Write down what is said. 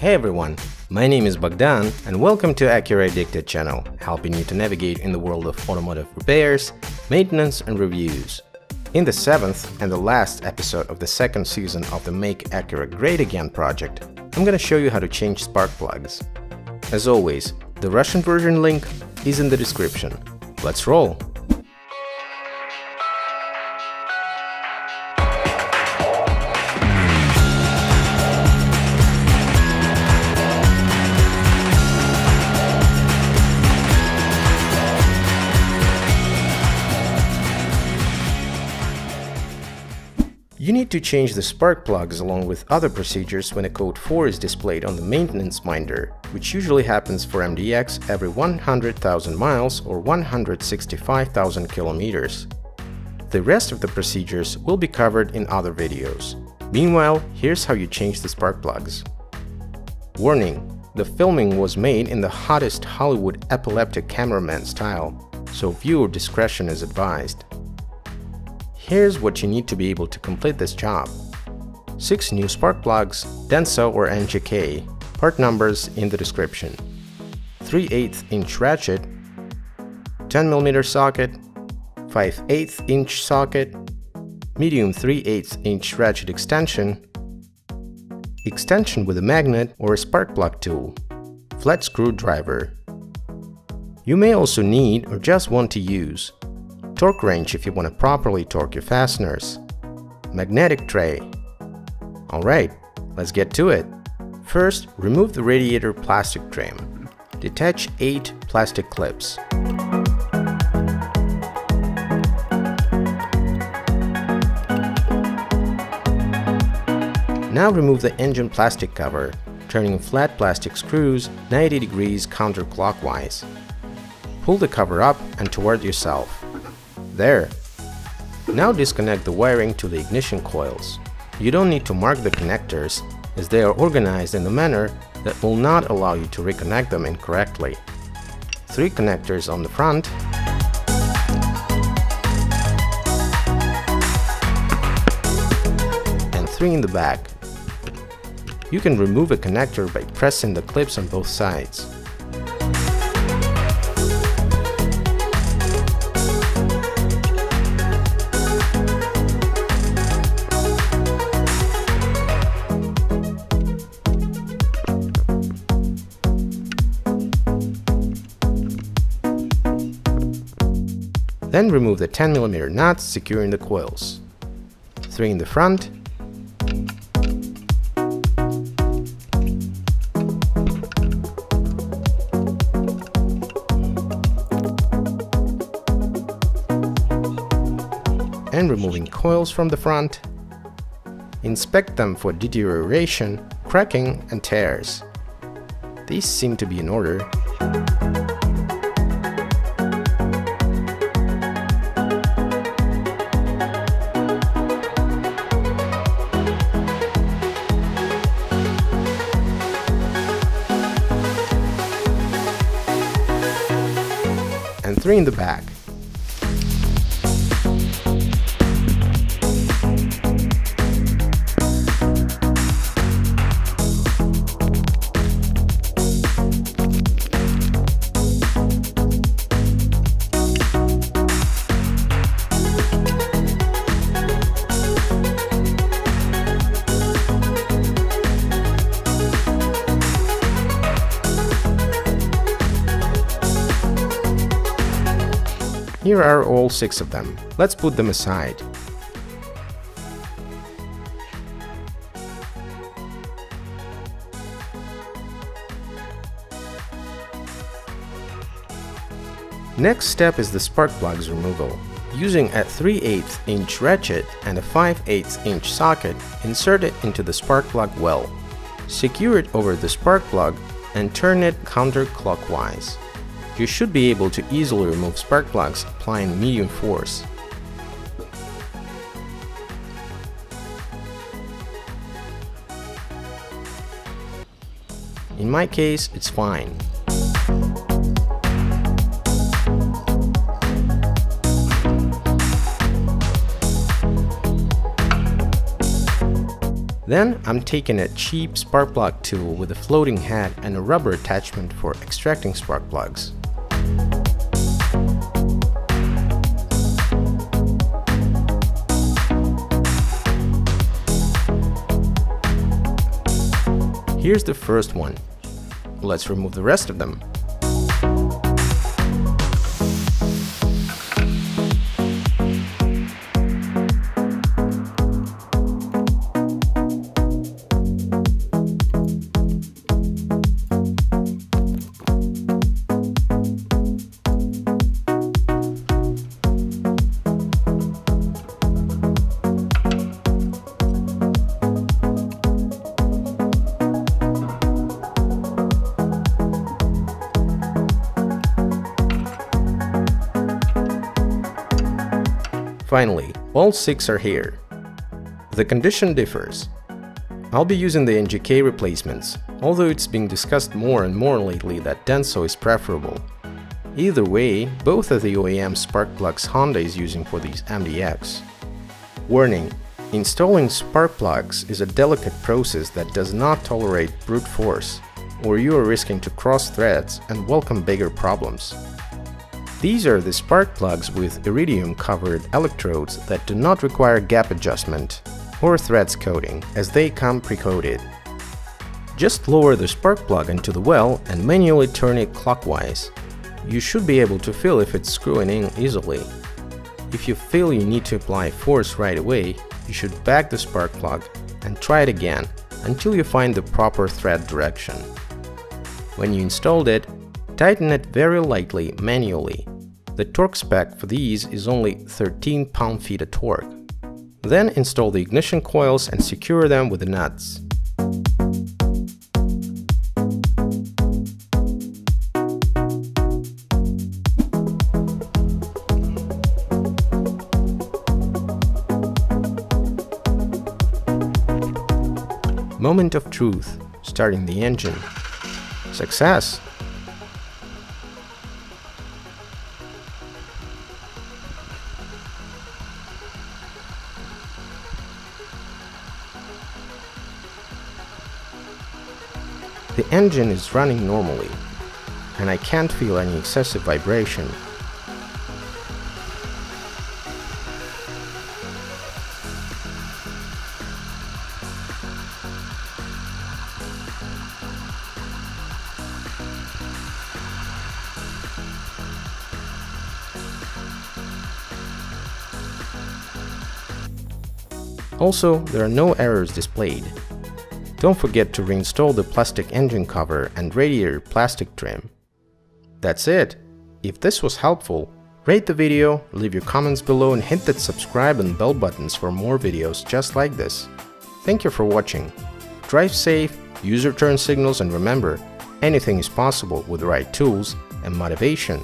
Hey everyone, my name is Bogdan and welcome to Acura Addicted channel, helping you to navigate in the world of automotive repairs, maintenance and reviews. In the seventh and the last episode of the second season of the Make Acura Great Again project, I'm gonna show you how to change spark plugs. As always, the Russian version link is in the description. Let's roll! To change the spark plugs along with other procedures when a code 4 is displayed on the maintenance minder, which usually happens for MDX every 100,000 miles or 165,000 kilometers. The rest of the procedures will be covered in other videos. Meanwhile, here's how you change the spark plugs. Warning! The filming was made in the hottest Hollywood epileptic cameraman style, so viewer discretion is advised. Here's what you need to be able to complete this job. 6 new spark plugs, Denso or NGK, part numbers in the description. 3 8 inch ratchet, 10mm socket, 5 8 inch socket, medium 3 8 inch ratchet extension, extension with a magnet or a spark plug tool, flat screwdriver. You may also need or just want to use torque wrench if you want to properly torque your fasteners, magnetic tray. Alright, let's get to it. First, remove the radiator plastic trim. Detach 8 plastic clips. Now remove the engine plastic cover, turning flat plastic screws 90 degrees counterclockwise. Pull the cover up and toward yourself. There. Now disconnect the wiring to the ignition coils. You don't need to mark the connectors as they are organized in a manner that will not allow you to reconnect them incorrectly. Three connectors on the front and three in the back. You can remove a connector by pressing the clips on both sides. Then remove the 10mm nuts securing the coils. 3 in the front, and removing coils from the front. Inspect them for deterioration, cracking and tears. These seem to be in order. And 3 in the back. Here are all six of them. Let's put them aside. Next step is the spark plugs removal. Using a 3 8 inch ratchet and a 5 8 inch socket, insert it into the spark plug well. Secure it over the spark plug and turn it counterclockwise. You should be able to easily remove spark plugs applying medium force. In my case, it's fine. Then I'm taking a cheap spark plug tool with a floating head and a rubber attachment for extracting spark plugs. Here's the first one. Let's remove the rest of them. Finally, all six are here. The condition differs. I'll be using the NGK replacements, although it's being discussed more and more lately that Denso is preferable. Either way, both are the OEM spark plugs Honda is using for these MDX. Warning, installing spark plugs is a delicate process that does not tolerate brute force, or you are risking to cross threads and welcome bigger problems. These are the spark plugs with iridium covered electrodes that do not require gap adjustment or threads coating as they come pre-coated. Just lower the spark plug into the well and manually turn it clockwise. You should be able to feel if it's screwing in easily. If you feel you need to apply force right away, you should back the spark plug and try it again until you find the proper thread direction. When you installed it, tighten it very lightly manually the torque spec for these is only 13 pound-feet of torque. Then install the ignition coils and secure them with the nuts. Moment of truth, starting the engine. Success! The engine is running normally, and I can't feel any excessive vibration. Also, there are no errors displayed. Don't forget to reinstall the plastic engine cover and radiator plastic trim. That's it! If this was helpful, rate the video, leave your comments below and hit that subscribe and bell buttons for more videos just like this. Thank you for watching. Drive safe, use your turn signals and remember, anything is possible with the right tools and motivation.